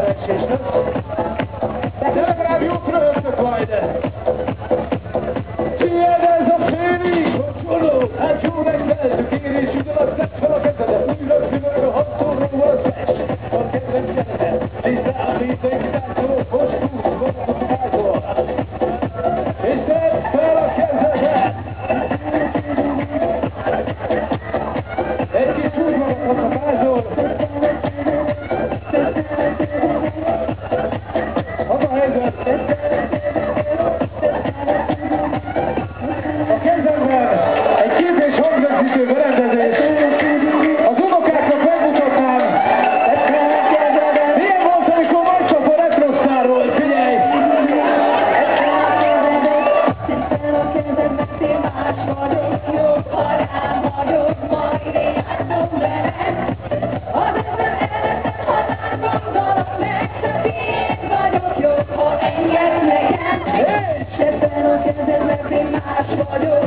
Directions Yes, they can. Yes. The penalties is every match for.